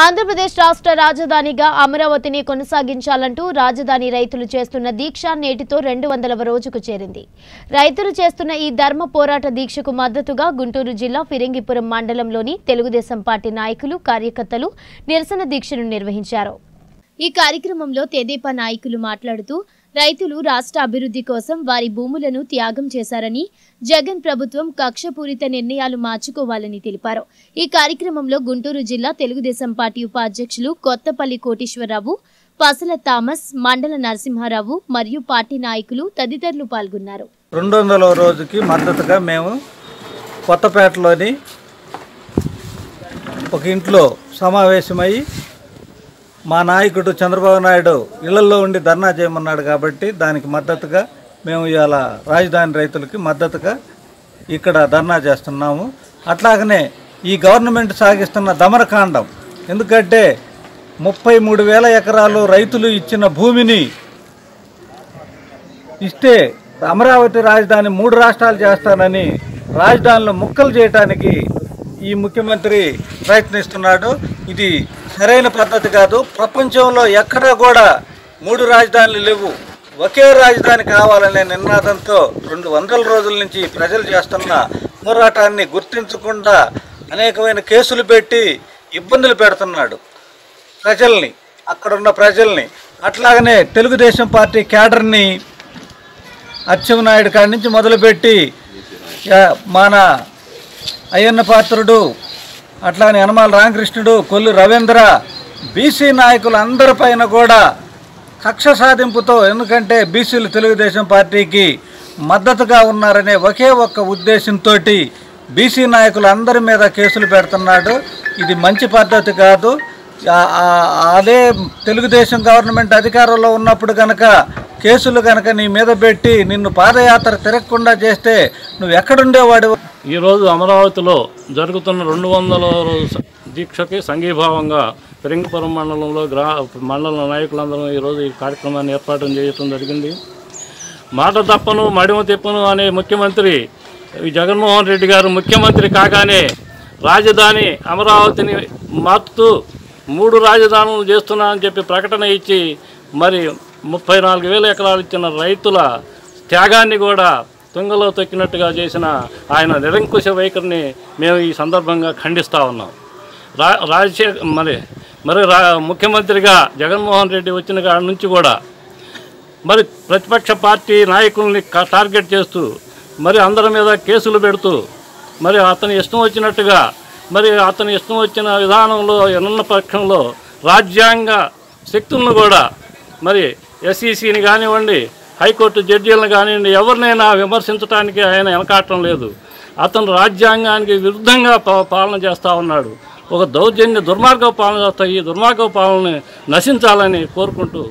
ఆంధ్రప్రదేశ్ రాష్ట్ర రాజధానిగా అమరావతిని కొనసాగించాలంటూ రాజధాని రైతులు చేస్తున్న దీక్ష నేటితో రెండు వందలవ రోజుకు చేరింది. రైతులు చేస్తున్న ఈ ధర్మ పోరాట దీక్షకు మద్దతుగా గుంటూరు జిల్లా ఫిరంగిపురం మండలంలోని తెలుగుదేశం పార్టీ నాయకులు కార్యకర్తలు నిరసన దీక్షను నిర్వహించారు. ఈ కార్యక్రమంలో తెదేపా నాయకులు మాట్లాడుతూ రైతులు రాష్ట్ర అభివృద్ధి కోసం వారి భూములను త్యాగం చేశారని జగన్ ప్రభుత్వం కక్షపూరిత నిర్ణయాలు మార్చుకోవాలని తెలిపారు. ఈ కార్యక్రమంలో గుంటూరు జిల్లా తెలుగుదేశం పార్టీ ఉపాధ్యక్షులు కొత్తపల్లి కోటేశ్వరరావు పసల థామస్ మండల నరసింహారావు మరియు పార్టీ నాయకులు తదితరులు పాల్గొన్నారు. రెండు వందల రోజుకి మద్దతుగా మేము కొత్తపేటలోని ఒక ఇంట్లో సమావేశమై మా నాయకుడు చంద్రబాబు నాయుడు ఇళ్ళలో ఉండి ధర్నా చేయమన్నాడు కాబట్టి దానికి మద్దతుగా మేము ఇవాళ రాజధాని రైతులకి మద్దతుగా ఇక్కడ ధర్నా చేస్తున్నాము. అట్లాగనే ఈ గవర్నమెంట్ సాగిస్తున్న దమరకాండం ఎందుకంటే ముప్పై మూడు వేల ఎకరాలు రైతులు ఇచ్చిన భూమిని ఇస్తే అమరావతి రాజధాని మూడు రాష్ట్రాలు చేస్తానని రాజధానిలో ముక్కలు చేయటానికి ఈ ముఖ్యమంత్రి ప్రయత్నిస్తున్నాడు. ఇది సరైన పద్ధతి కాదు. ప్రపంచంలో ఎక్కడా కూడా మూడు రాజధానులు లేవు. ఒకే రాజధాని కావాలనే నినాదంతో రెండు వందల రోజుల నుంచి ప్రజలు చేస్తున్న పోరాటాన్ని గుర్తించకుండా అనేకమైన కేసులు పెట్టి ఇబ్బందులు పెడుతున్నాడు. ప్రజల్ని అక్కడున్న ప్రజల్ని అట్లాగనే తెలుగుదేశం పార్టీ క్యాడర్ని అచ్చెన్నాయుడు కాడి నుంచి మొదలుపెట్టి మన అయ్యన్న పాత్రుడు అట్లానే యనమాల రామకృష్ణుడు కొల్లు రవీంద్ర బీసీ నాయకులు అందరిపైన కూడా కక్ష సాధింపుతో ఎందుకంటే బీసీలు తెలుగుదేశం పార్టీకి మద్దతుగా ఉన్నారనే ఒకే ఒక్క ఉద్దేశంతో బీసీ నాయకులు అందరి మీద కేసులు పెడుతున్నాడు. ఇది మంచి పద్ధతి కాదు. అదే తెలుగుదేశం గవర్నమెంట్ అధికారంలో ఉన్నప్పుడు కనుక కేసులు కనుక నీ మీద పెట్టి నిన్ను పాదయాత్ర తిరగకుండా చేస్తే నువ్వు ఎక్కడుండేవాడు? ఈరోజు అమరావతిలో జరుగుతున్న రెండు వందల రోజు దీక్షకి సంఘీభావంగా పెరింగపురం మండలంలో గ్రా మండల నాయకులందరూ ఈరోజు ఈ కార్యక్రమాన్ని ఏర్పాటు చేయడం జరిగింది. మాట తప్పను మడిమ తిప్పను అనే ముఖ్యమంత్రి జగన్మోహన్ రెడ్డి గారు ముఖ్యమంత్రి కాగానే రాజధాని అమరావతిని మార్చుతూ మూడు రాజధానులు చేస్తున్నానని చెప్పి ప్రకటన ఇచ్చి మరి ముప్పై నాలుగు వేల ఎకరాలు ఇచ్చిన రైతుల త్యాగాన్ని కూడా తుంగలో తొక్కినట్టుగా చేసిన ఆయన నిరంకుశ వైఖరిని మేము ఈ సందర్భంగా ఖండిస్తూ ఉన్నాం. రా రాజశేఖర్ మరి మరి రా ముఖ్యమంత్రిగా జగన్మోహన్ రెడ్డి వచ్చిన కాడ నుంచి కూడా మరి ప్రతిపక్ష పార్టీ నాయకుల్ని టార్గెట్ చేస్తూ మరి అందరి మీద కేసులు పెడుతూ మరి అతని ఇష్టం వచ్చినట్టుగా మరి అతని ఇష్టం వచ్చిన విధానంలో ఎన్న పక్షంలో రాజ్యాంగ శక్తులను కూడా మరి ఎస్ఈసిని కానివ్వండి హైకోర్టు జడ్జీలను కానివ్వండి ఎవరినైనా విమర్శించడానికి ఆయన వెనకాటం లేదు. అతను రాజ్యాంగానికి విరుద్ధంగా పాలన చేస్తూ ఉన్నాడు. ఒక దౌర్జన్య దుర్మార్గ పాలన చేస్తా ఈ దుర్మార్గ పాలనని నశించాలని కోరుకుంటూ